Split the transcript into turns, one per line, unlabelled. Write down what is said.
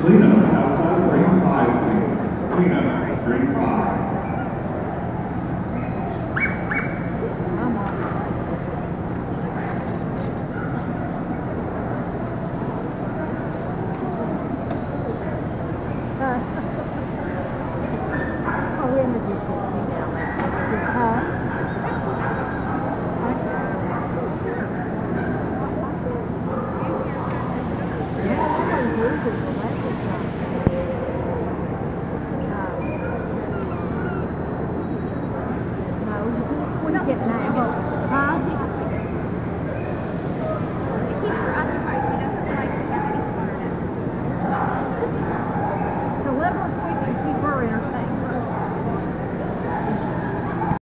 Cleanup outside of ring five, please. Cleanup, ring five.
เก็บได้บอก